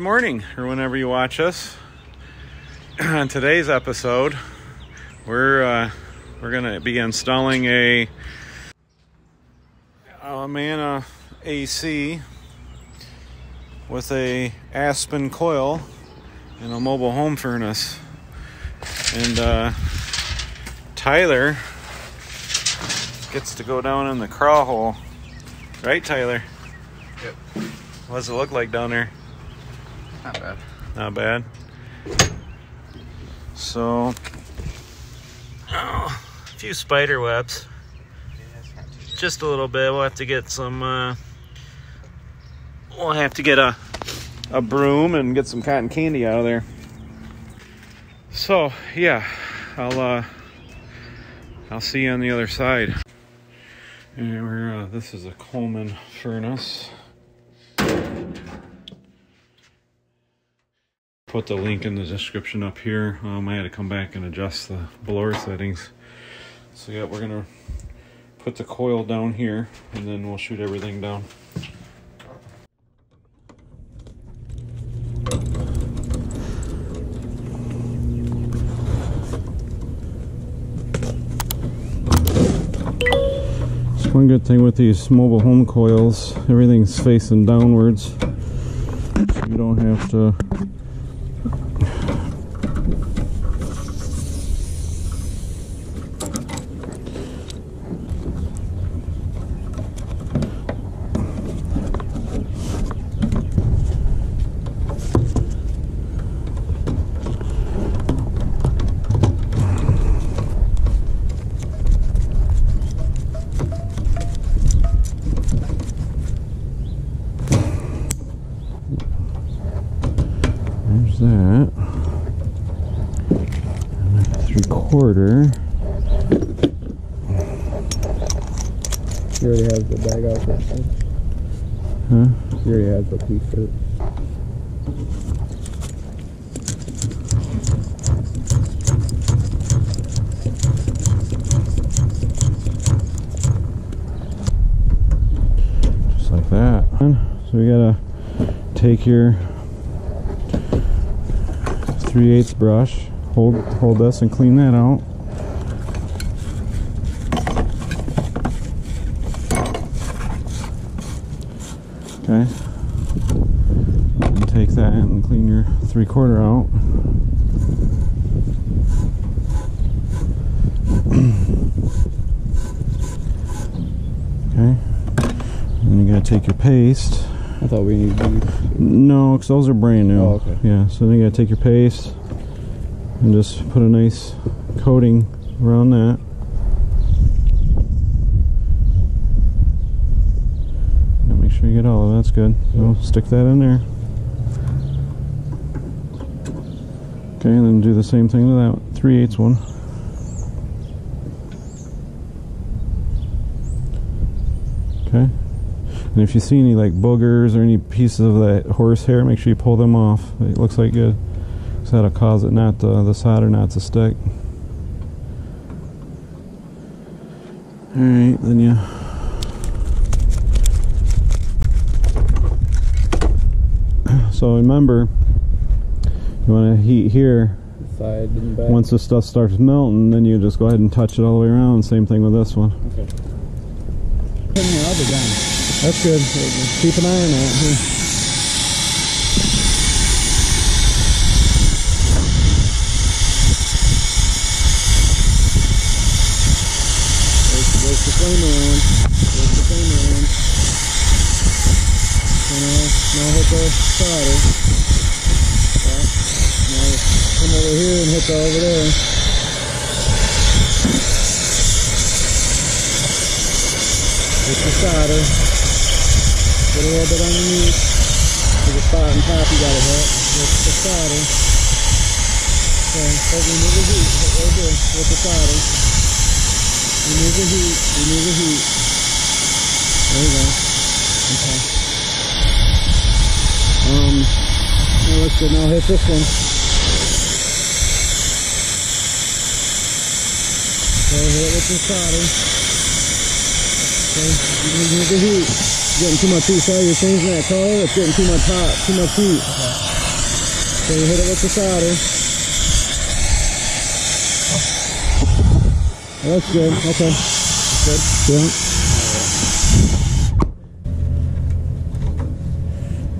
Good morning, or whenever you watch us. On today's episode, we're uh, we're gonna be installing a Amana AC with a Aspen coil and a mobile home furnace. And uh, Tyler gets to go down in the crawl hole, right, Tyler? Yep. What does it look like down there? Not bad. Not bad. So, oh, a few spider webs. Just a little bit. We'll have to get some. Uh, we'll have to get a a broom and get some cotton candy out of there. So yeah, I'll uh, I'll see you on the other side. And we're uh, this is a Coleman furnace. Put the link in the description up here. Um, I had to come back and adjust the blower settings. So yeah, we're gonna put the coil down here and then we'll shoot everything down. So one good thing with these mobile home coils, everything's facing downwards. So you don't have to There's that. Quarter. He already has the bag out for it. Huh? He already has the piece for it. Just like that. So we gotta take your 3 8 brush, hold hold this and clean that out. Okay. And take that and clean your three quarter out. okay. And you gotta take your paste. I thought we needed. No, because those are brand new. Oh, okay. Yeah, so then you gotta take your paste and just put a nice coating around that. Yeah, make sure you get all of. That's good. So stick that in there. Okay, and then do the same thing to that 3 8 one. Okay. And if you see any like boogers or any pieces of that horsehair, make sure you pull them off. It looks like good. Because that'll cause it not to, the solder not to stick. Alright, then you So remember you want to heat here. Side and back. Once this stuff starts melting, then you just go ahead and touch it all the way around. Same thing with this one. Okay. Turn the other down. That's good. Keep an eye on that. Flame around. There's the flame around. So now, hit the solder. Okay. Now come over here and hit the over there. Hit the solder. Get a little bit underneath. To the spot on top you gotta hit. Hit the solder. Okay, remove the heat. Hit right there with the solder. Remove the heat. Remove the heat. There you go. Okay. Um, now let's go. Now hit this one. Okay, hit it with the solder. Okay, remove the heat. Getting too much heat. Sorry, you're changing that color. It's getting too much hot. Too much heat. You hit it with the solder. That's good. Okay. That's good.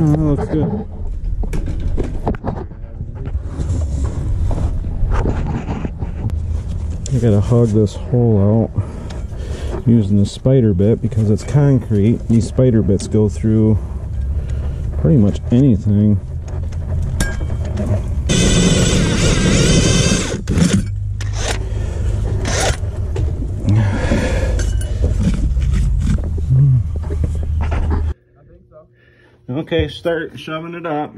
Oh, that looks good. I gotta hug this hole out using the spider bit because it's concrete. These spider bits go through pretty much anything. Start shoving it up.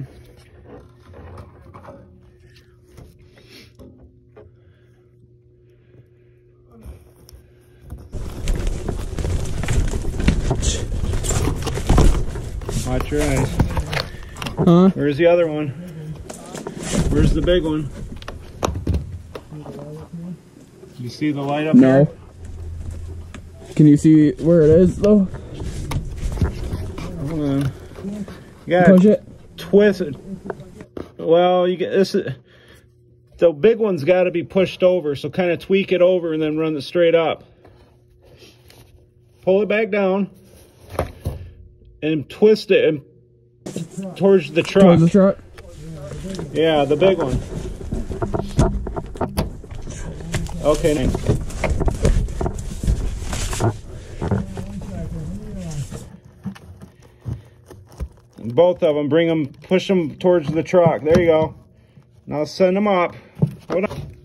Watch your eyes. Huh? Where's the other one? Where's the big one? You see the light up there? No. there? Can you see where it is though? Hold on. Gotta Push it. twist it. Well, you get this. The big one's got to be pushed over, so kind of tweak it over and then run it straight up. Pull it back down and twist it and towards the truck. Towards the truck. Yeah, the big one. Okay. Both of them, bring them, push them towards the truck. There you go. Now send them up. Hold on.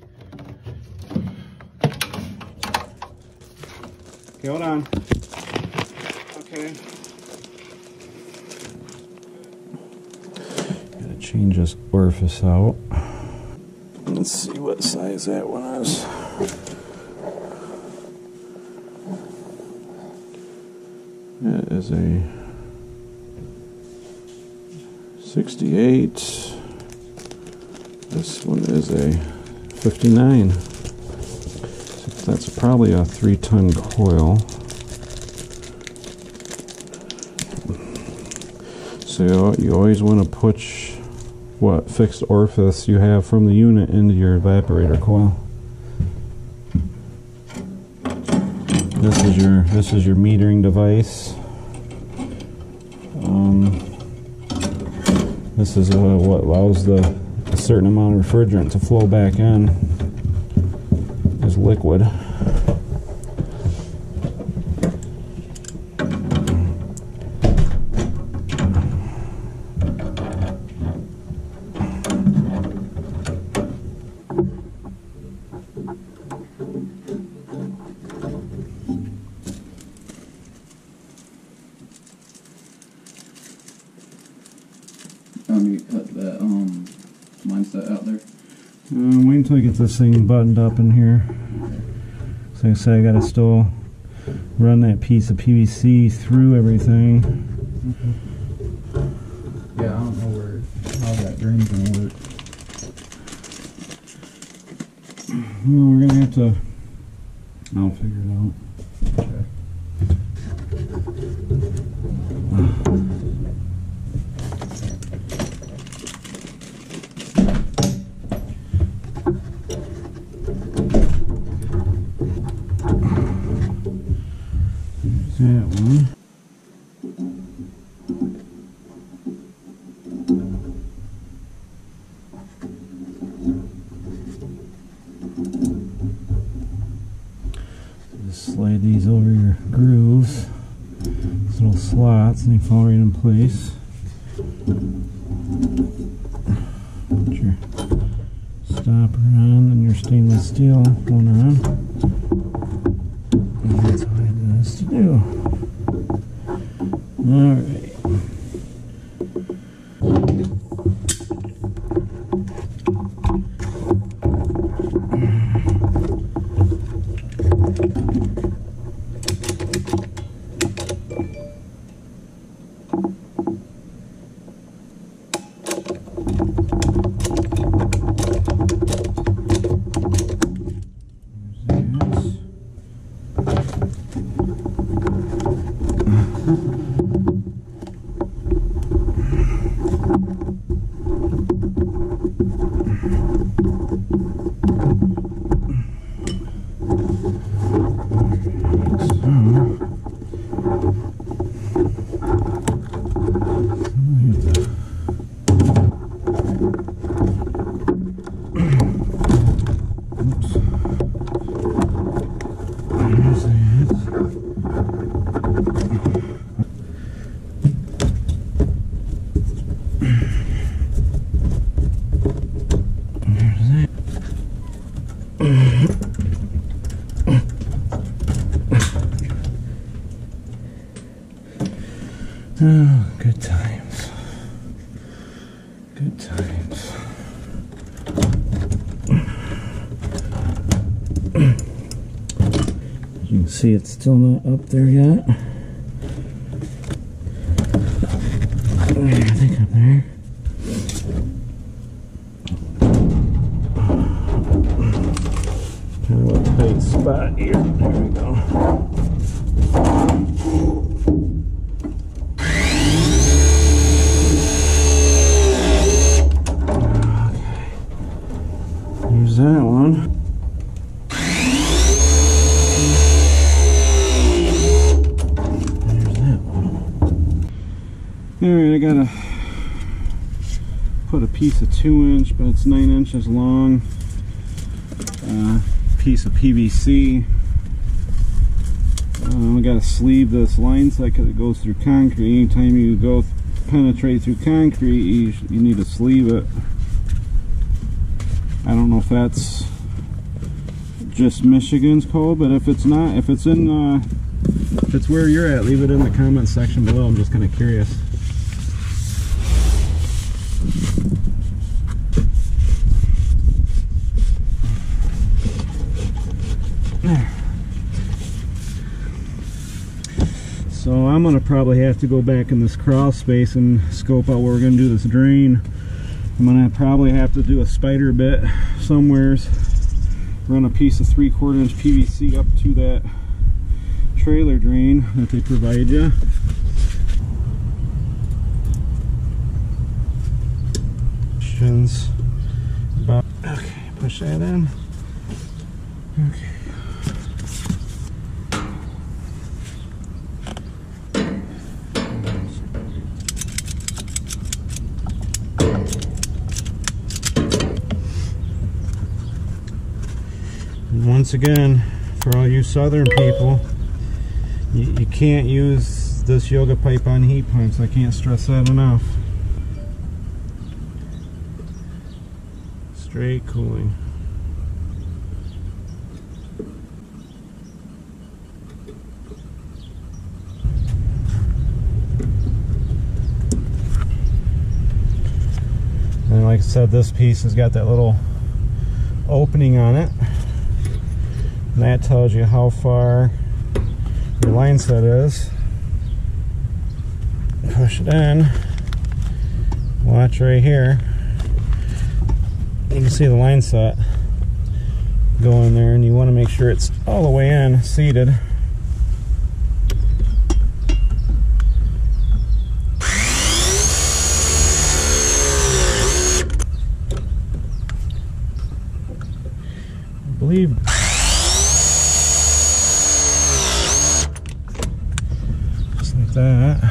Okay, hold on. Okay. Gotta change this orifice out. Let's see what size that one is. That is a 68. This one is a 59. So That's probably a three ton coil. So you- always want to push what fixed orifice you have from the unit into your evaporator coil. This is your this is your metering device. This is uh, what allows the a certain amount of refrigerant to flow back in as liquid. Until I get this thing buttoned up in here. So I said, I gotta still run that piece of PVC through everything. Yeah, I don't know where how that drain's gonna work. Well, we're gonna have to. I'll figure it out. Okay. That one. Just slide these over your grooves, these little slots, and they fall right in place. Put your stopper on and your stainless steel one on. And that's all it is to do. Alright. There's that. Oh, good times. Good times. As you can see, it's still not up there yet. I think up there. Kind of a tight spot here. There we go. There's that one. There's that one. Alright, I gotta put a piece of two inch, but it's nine inches long. Uh, piece of PVC. Um, I gotta sleeve this line because it goes through concrete. Anytime you go penetrate through concrete, you, you need to sleeve it. I don't know if that's just Michigan's code, but if it's not, if it's in, uh, if it's where you're at, leave it in the comment section below. I'm just kind of curious. So I'm gonna probably have to go back in this crawl space and scope out where we're gonna do this drain. I'm gonna probably have to do a spider bit somewheres. Run a piece of three quarter inch PVC up to that trailer drain that they provide you. Okay, push that in. Okay. And once again, for all you southern people, you, you can't use this yoga pipe on heat pumps. I can't stress that enough. Straight cooling. And like I said, this piece has got that little opening on it. And that tells you how far your line set is. Push it in. Watch right here. You can see the line set go in there and you want to make sure it's all the way in, seated. I believe that.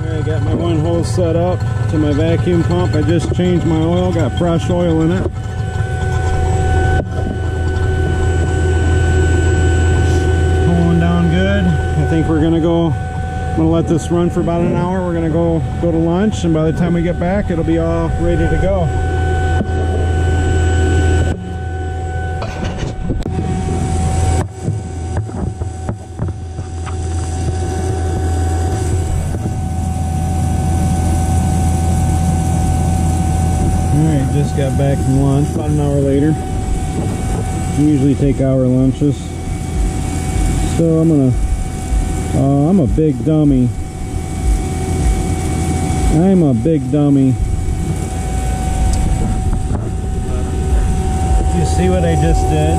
Alright, got my one hole set up to my vacuum pump. I just changed my oil, got fresh oil in it. Pulling down good. I think we're gonna go I'm gonna let this run for about an hour. We're gonna go go to lunch, and by the time we get back, it'll be all ready to go. Alright, just got back from lunch, about an hour later. We usually take hour lunches. So I'm gonna Oh, I'm a big dummy. I'm a big dummy. You see what I just did?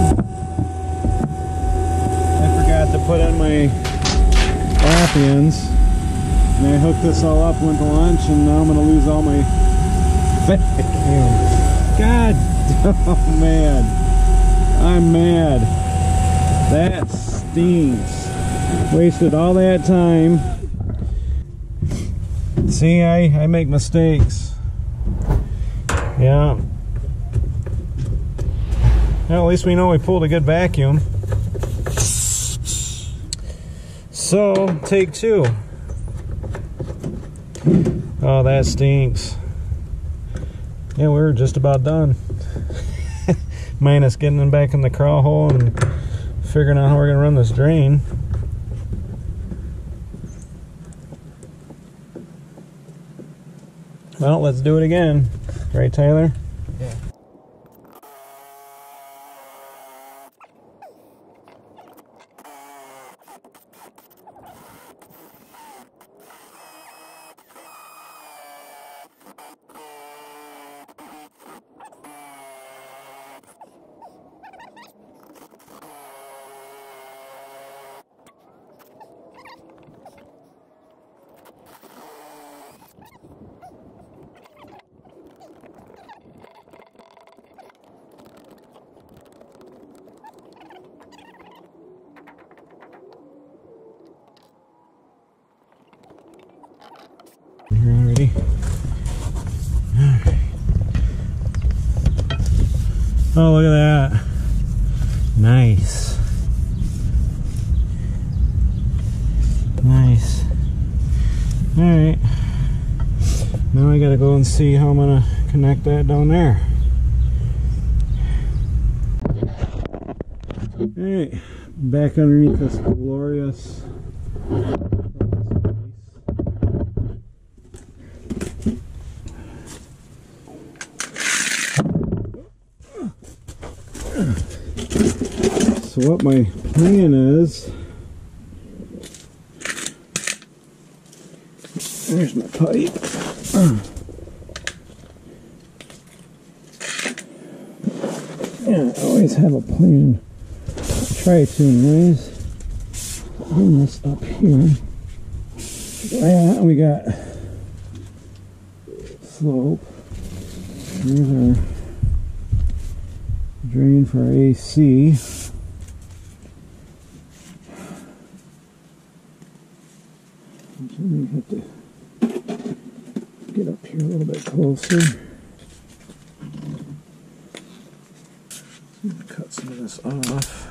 I forgot to put in my Appions. And I hooked this all up, went to lunch, and now I'm to lose all my. God, oh man. I'm mad. That stinks. Wasted all that time. See I, I make mistakes. Yeah. Well at least we know we pulled a good vacuum. So take two. Oh that stinks Yeah, we were just about done. Minus getting them back in the crawl hole and figuring out how we're gonna run this drain. Well, let's do it again. Right, Tyler? Yeah. Already. Oh, look at that. Nice. Nice. Alright. Now I gotta go and see how I'm gonna connect that down there. Alright. Back underneath this glorious So what my plan is, there's my pipe. Yeah, I always have a plan. Try to anyways. Bring this up here. Oh, yeah, we got slope. Here's our drain for AC. We have to get up here a little bit closer. Cut some of this off.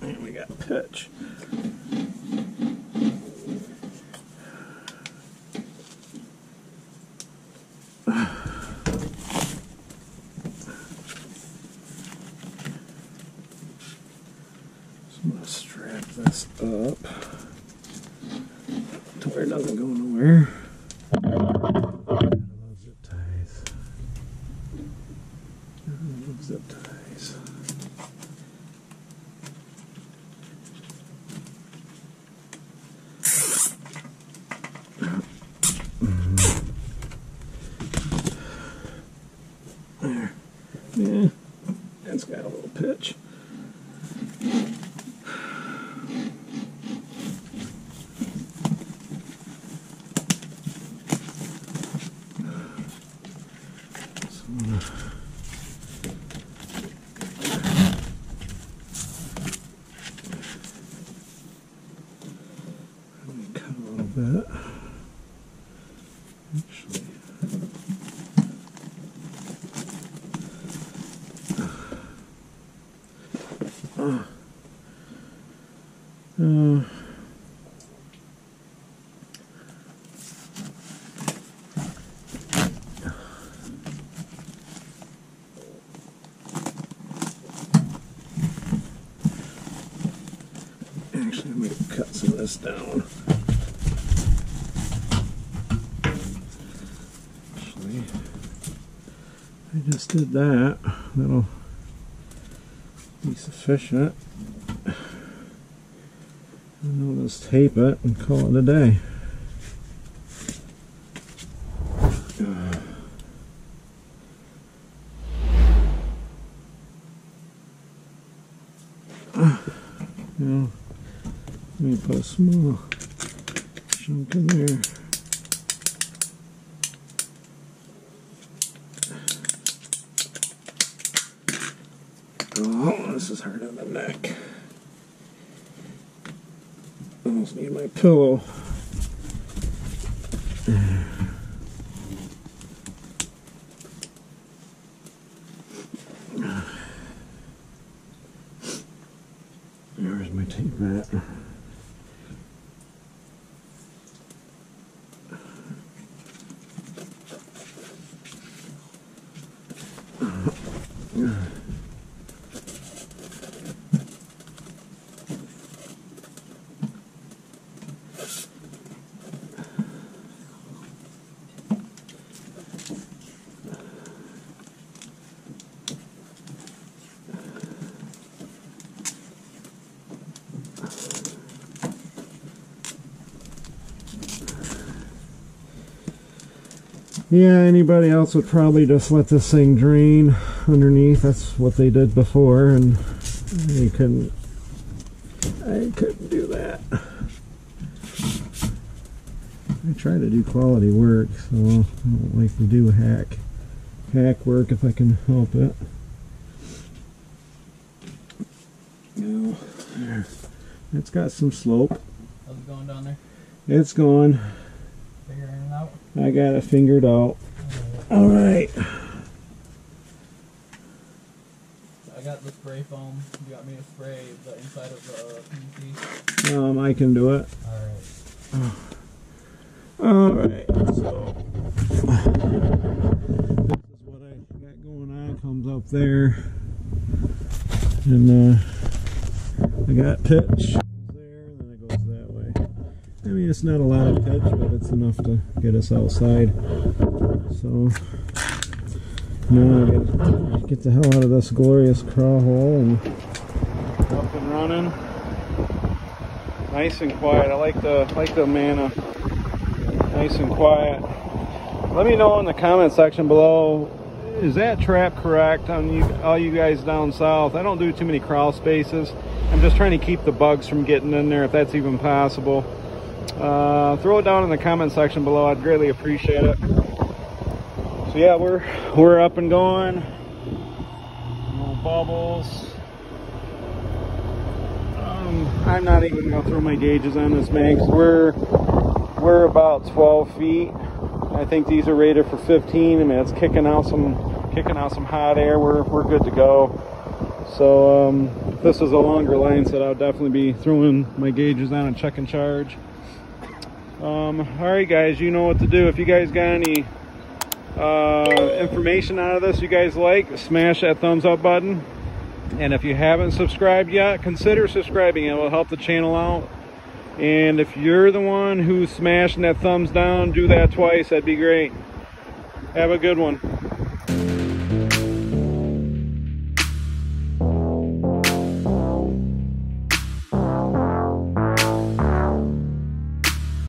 And we got pitch. So I'm gonna strap this up to where it doesn't go nowhere. Those zip ties. Those Zip ties. There. Yeah, it's got a little pitch. So I'm gonna let me cut a little bit. Actually. I'm going to cut some of this down. Actually, I just did that. That'll be sufficient. And I'll just tape it and call it a day. You let me put a small chunk in there. Oh, this is hard on the neck. almost need my pillow. Where's my tape at? Yeah, anybody else would probably just let this thing drain underneath. That's what they did before, and they couldn't. I couldn't do that. I try to do quality work, so I don't like to do hack hack work if I can help it. No, there. It's got some slope. How's it going down there? It's going. Figuring it out? I got it fingered out. All right. I got the spray foam. You got me to spray the inside of the PVC. Um, I can do it. Alright. All right. So this is what I got going on. Comes up there, and uh, I got pitch there, and then it goes that way. I mean, it's not a lot of pitch, but it's enough to get us outside. So now I gotta get the hell out of this glorious crawl hole and up and running. Nice and quiet. I like the like the Amana nice and quiet. Let me know in the comment section below, is that trap correct on you, all you guys down south? I don't do too many crawl spaces. I'm just trying to keep the bugs from getting in there if that's even possible. Uh, throw it down in the comment section below. I'd greatly appreciate it. So yeah, we're we're up and going. No bubbles. Um, I'm not even gonna throw my gauges on this 'cause we're we're about 12 feet. I think these are rated for 15. I mean, it's kicking out some kicking out some hot air. We're we're good to go. So um, if this is a longer line set, I'll definitely be throwing my gauges on and checking charge. Um, all right, guys, you know what to do. If you guys got any uh, information out of this you guys like, smash that thumbs up button. And if you haven't subscribed yet, consider subscribing. It will help the channel out. And if you're the one who's smashing that thumbs down, do that twice. That'd be great. Have a good one.